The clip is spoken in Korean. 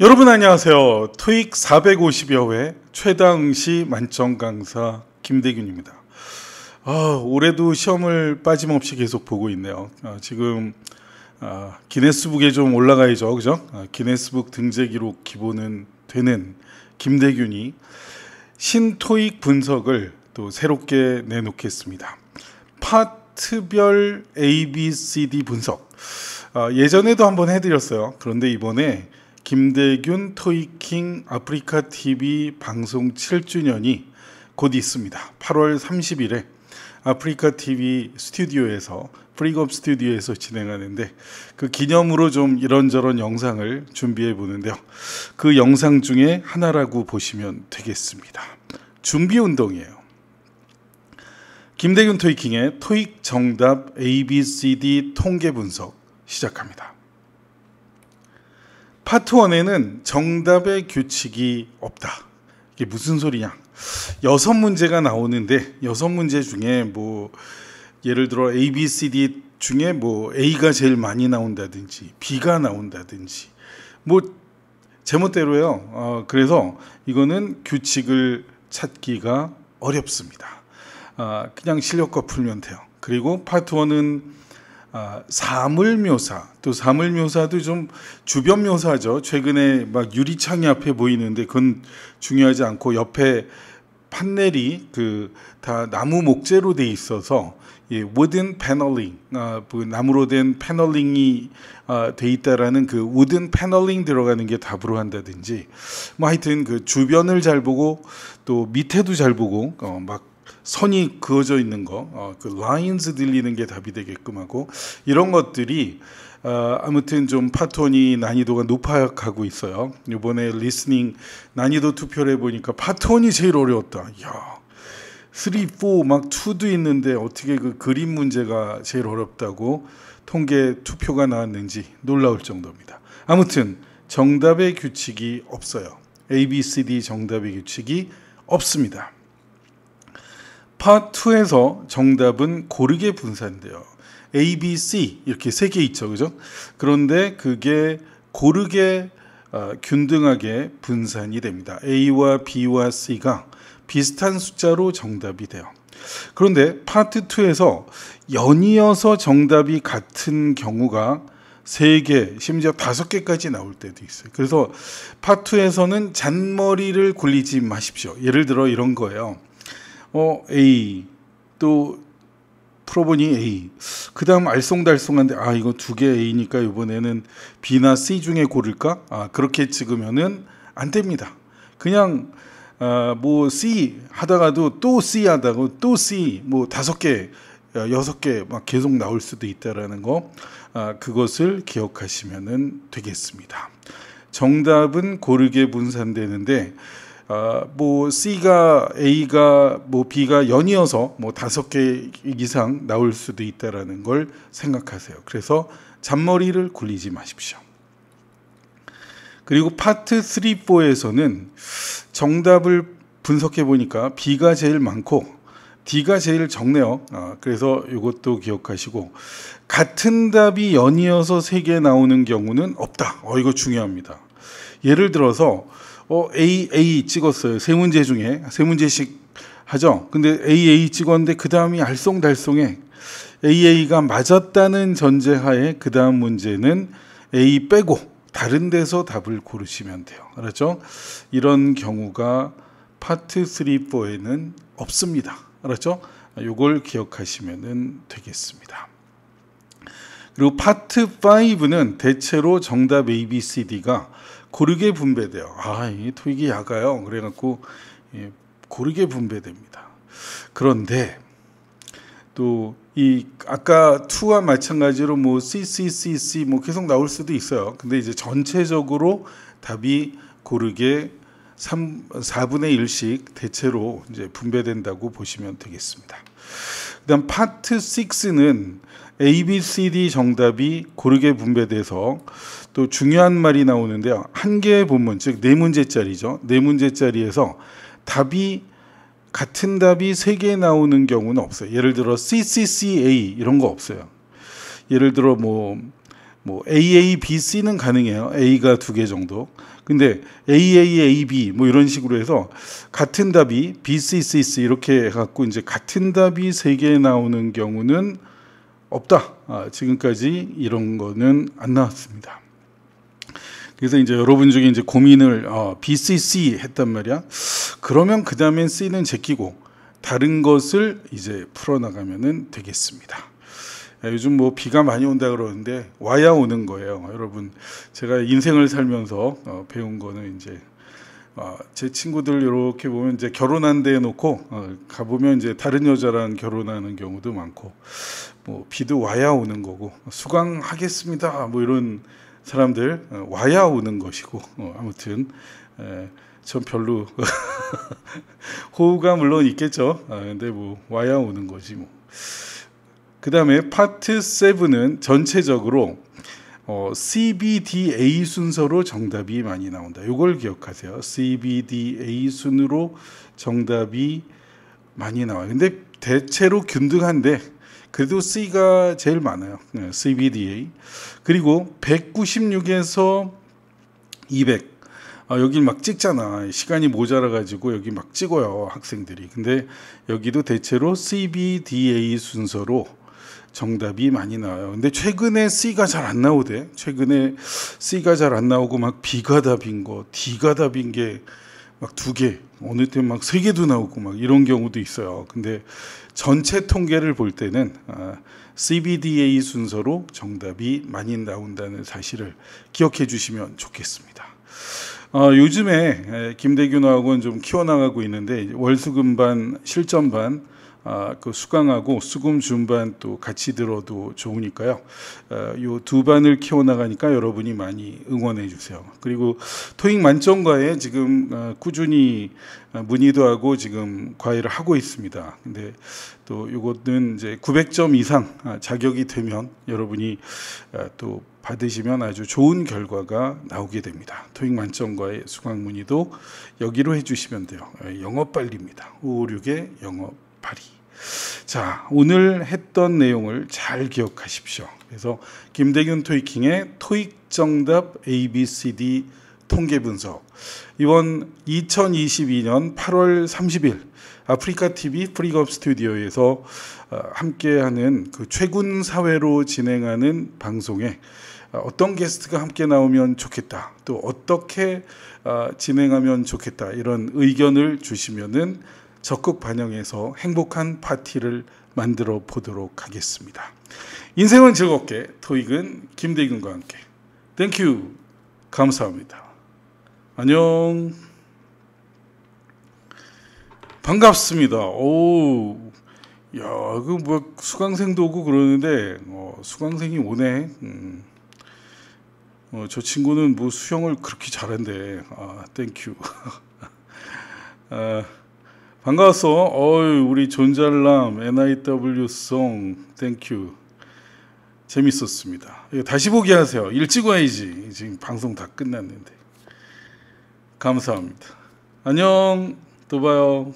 여러분 안녕하세요. 토익 450여 회 최다 응시 만점 강사 김대균입니다. 아, 올해도 시험을 빠짐없이 계속 보고 있네요. 아, 지금 아, 기네스북에 좀 올라가야죠, 그죠? 아, 기네스북 등재 기록 기본은 되는 김대균이 신토익 분석을 또 새롭게 내놓겠습니다. 파트별 A, B, C, D 분석. 아, 예전에도 한번 해드렸어요. 그런데 이번에 김대균 토이킹 아프리카 TV 방송 7주년이 곧 있습니다. 8월 30일에 아프리카 TV 스튜디오에서 프리겁 스튜디오에서 진행하는데 그 기념으로 좀 이런저런 영상을 준비해 보는데요. 그 영상 중에 하나라고 보시면 되겠습니다. 준비 운동이에요. 김대균 토이킹의 토익 정답 ABCD 통계 분석 시작합니다. 파트 1에는 정답의 규칙이 없다. 이게 무슨 소리냐? 여섯 문제가 나오는데 여섯 문제 중에 뭐 예를 들어 A, B, C, D 중에 뭐 A가 제일 많이 나온다든지 B가 나온다든지 뭐 제멋대로요. 어, 그래서 이거는 규칙을 찾기가 어렵습니다. 아, 그냥 실력과 풀면 돼요. 그리고 파트 1은 아, 사물묘사 또 사물묘사도 좀 주변 묘사죠. 최근에 막 유리창이 앞에 보이는데 그건 중요하지 않고 옆에 판넬이 그 다 나무 목재로 돼 있어서 예, wooden paneling, 아, 그 나무로 된 패널링이 아, 돼 있다라는 그 wooden paneling 들어가는 게 답으로 한다든지 뭐 하여튼 그 주변을 잘 보고 또 밑에도 잘 보고 어, 막 선이 그어져 있는 거, 어, 그 lines 들리는 게 답이 되게끔 하고 이런 것들이 어, 아무튼 좀 Part One이 난이도가 높아가고 있어요. 이번에 listening 난이도 투표를 해보니까 Part One이 제일 어려웠다. 야, 3, 4, 막 2도 있는데 어떻게 그 그림 문제가 제일 어렵다고 통계 투표가 나왔는지 놀라울 정도입니다. 아무튼 정답의 규칙이 없어요. A, B, C, D 정답의 규칙이 없습니다. 파 2에서 정답은 고르게 분산돼요. A, B, C 이렇게 세 개 있죠, 그죠? 그런데 그게 고르게 어, 균등하게 분산이 됩니다. A와 B와 C가 비슷한 숫자로 정답이 돼요. 그런데 파트 2에서 연이어서 정답이 같은 경우가 3개, 심지어 5개까지 나올 때도 있어요. 그래서 파트에서는 잔머리를 굴리지 마십시오. 예를 들어 이런 거예요. 어, A. 또 풀어보니 A. 그 다음 알쏭달쏭한데, 아, 이거 두 개 A니까 이번에는 B나 C 중에 고를까? 아, 그렇게 찍으면은 안 됩니다. 그냥, 아, 뭐 C 하다가도 또 C 하다가 또 C, 뭐 다섯 개, 여섯 개 막 계속 나올 수도 있다라는 거, 아, 그것을 기억하시면 되겠습니다. 정답은 고르게 분산되는데, 아, 뭐 C가 A가 뭐 B가 연이어서 뭐 다섯 개 이상 나올 수도 있다라는 걸 생각하세요. 그래서 잔머리를 굴리지 마십시오. 그리고 파트 3, 4에서는 정답을 분석해 보니까 B가 제일 많고 D가 제일 적네요. 아, 그래서 이것도 기억하시고 같은 답이 연이어서 세 개 나오는 경우는 없다. 어 이거 중요합니다. 예를 들어서 어, A, A 찍었어요. 세 문제 중에. 세 문제씩 하죠. 근데 A, A 찍었는데 그 다음이 알쏭달쏭해. AA가 맞았다는 전제하에 그 다음 문제는 A 빼고 다른 데서 답을 고르시면 돼요. 알았죠? 이런 경우가 파트 3, 4에는 없습니다. 알았죠? 이걸 기억하시면 되겠습니다. 그리고 파트 5는 대체로 정답 A, B, C, D가 고르게 분배돼요. 아, 이 토익이 약아요. 그래갖고 예, 고르게 분배됩니다. 그런데 또 이 아까 2와 마찬가지로 뭐 C, C, C, C 뭐 계속 나올 수도 있어요. 근데 이제 전체적으로 답이 고르게 3, 4분의 1씩 대체로 이제 분배된다고 보시면 되겠습니다. 그다음 파트 6는 A, B, C, D 정답이 고르게 분배돼서 또 중요한 말이 나오는데요. 한 개의 본문, 즉 네 문제짜리죠. 네 문제짜리에서 답이 같은 답이 세 개 나오는 경우는 없어요. 예를 들어 CCCA 이런 거 없어요. 예를 들어 뭐, 뭐 AA, B, C는 가능해요. A가 두 개 정도. 근데 AA, AB 뭐 이런 식으로 해서 같은 답이 B, C, C, C 이렇게 해갖고 이제 같은 답이 세 개 나오는 경우는 없다. 아, 지금까지 이런 거는 안 나왔습니다. 그래서 이제 여러분 중에 이제 고민을 어, B, C, C 했단 말이야. 그러면 그 다음엔 C는 제끼고 다른 것을 이제 풀어나가면 되겠습니다. 요즘 뭐 비가 많이 온다 그러는데 와야 오는 거예요. 여러분 제가 인생을 살면서 어, 배운 거는 이제 어, 제 친구들 이렇게 보면 이제 결혼한 데 놓고 어, 가보면 이제 다른 여자랑 결혼하는 경우도 많고 뭐 비도 와야 오는 거고 수강하겠습니다 뭐 이런 사람들 어, 와야 오는 것이고 어, 아무튼 에, 전 별로 호우가 물론 있겠죠. 아, 근데 뭐 와야 오는 거지 뭐. 그 다음에 파트 7은 전체적으로 어, CBDA 순서로 정답이 많이 나온다. 이걸 기억하세요. CBDA 순으로 정답이 많이 나와요. 근데 대체로 균등한데 그래도 C가 제일 많아요. 네, CBDA. 그리고 196에서 200. 아, 여기 막 찍잖아. 시간이 모자라 가지고 여기 막 찍어요. 학생들이. 근데 여기도 대체로 CBDA 순서로 정답이 많이 나와요. 근데 최근에 C가 잘 안 나오대. 최근에 C가 잘 안 나오고 막 B가 답인 거, D가 답인 게 막 두 개, 어느 때 막 세 개도 나오고 막 이런 경우도 있어요. 근데 전체 통계를 볼 때는 아, CBDA 순서로 정답이 많이 나온다는 사실을 기억해 주시면 좋겠습니다. 어, 요즘에 김대균하고는 좀 키워나가고 있는데 월수금반 실전반 아, 그 수강하고 수금 준반 또 같이 들어도 좋으니까요. 어, 요두 반을 키워나가니까 여러분이 많이 응원해 주세요. 그리고 토익 만점과에 지금 어, 꾸준히 문의도 하고 지금 과외를 하고 있습니다. 근데 또 요것은 이제 900점 이상 아, 자격이 되면 여러분이 아, 또 받으시면 아주 좋은 결과가 나오게 됩니다. 토익 만점과의 수강 문의도 여기로 해주시면 돼요. 영업 빨리입니다. 556의 영업 발휘. 자, 오늘 했던 내용을 잘 기억하십시오. 그래서 김대균 토익킹의 토익 정답 ABCD 통계 분석. 이번 2022년 8월 30일 아프리카 TV 프릭업 스튜디오에서 어, 함께하는 그 최군 사회로 진행하는 방송에 어, 어떤 게스트가 함께 나오면 좋겠다. 또 어떻게 어, 진행하면 좋겠다. 이런 의견을 주시면은 적극 반영해서 행복한 파티를 만들어 보도록 하겠습니다. 인생은 즐겁게 토익은 김대균과 함께 thank you 감사합니다. 안녕 반갑습니다. 오, 야, 그 뭐 수강생도 오고 그러는데 어, 수강생이 오네. 음. 어, 저 친구는 뭐 수영을 그렇게 잘한대. 아, thank you. 아, 반가웠어. 어이, 우리 존잘남 NIW송 thank you. 재밌었습니다. 다시 보기 하세요. 일찍 와야지. 지금 방송 다 끝났는데. 감사합니다. 안녕. 또 봐요.